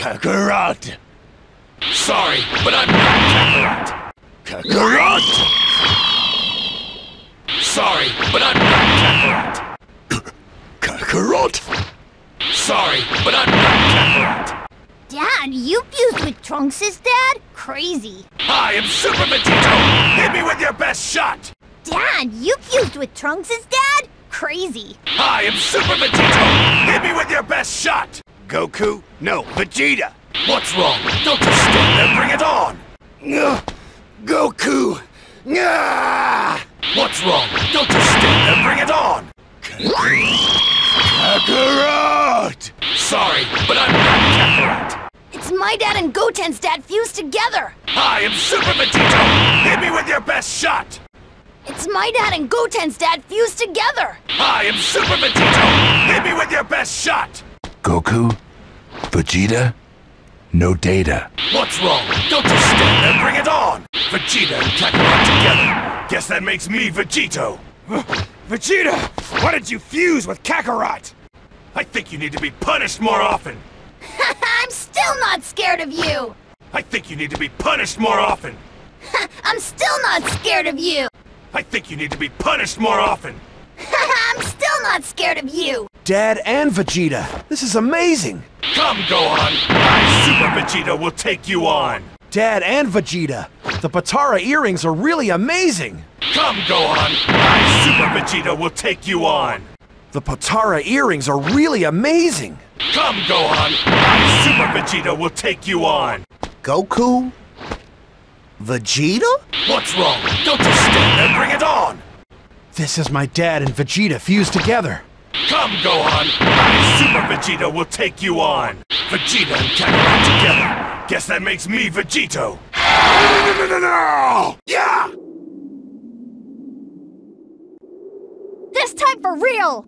Kakarot! Sorry, but I'm not Kakarot. Kakarot! Sorry, but I'm not Kakarot. Kakarot! Sorry, but I'm not Kakarot. Dad, you fused with Trunks' dad? Crazy. I am Super Vegito! Hit me with your best shot! Dad, you fused with Trunks' dad? Crazy. I am Super Vegito! Hit me with your best shot! Goku? No, Vegeta! What's wrong? Don't just stand there, bring it on! Ugh. Goku! Ah! What's wrong? Don't just stand there, bring it on! Kakarot! Sorry, but I'm not Kakarot. It's my dad and Goten's dad fused together. I am Super Vegito! Hit me with your best shot! It's my dad and Goten's dad fused together. I am Super Vegito! Hit me with your best shot! Goku? Vegeta? No data. What's wrong? Don't just stand there, bring it on! Vegeta and Kakarot together. Guess that makes me Vegito. Vegeta! Why did you fuse with Kakarot? I think you need to be punished more often. I'm still not scared of you. I think you need to be punished more often. I'm still not scared of you. I think you need to be punished more often. I'm still not scared of you. Dad and Vegeta. This is amazing. Come, Gohan. I, Super Vegito, will take you on. Dad and Vegeta. The Potara earrings are really amazing. Come, Gohan. I, Super Vegito, will take you on. The Potara earrings are really amazing. Come, Gohan. I, Super Vegito, will take you on. Goku? Vegeta? What's wrong? Don't just stand there, bring it on. This is my dad and Vegeta fused together. Come, Gohan. I, Super Vegito, will take you on. Vegeta and Kakarot together. Guess that makes me Vegito. No, no, no, no! Yeah! This time for real.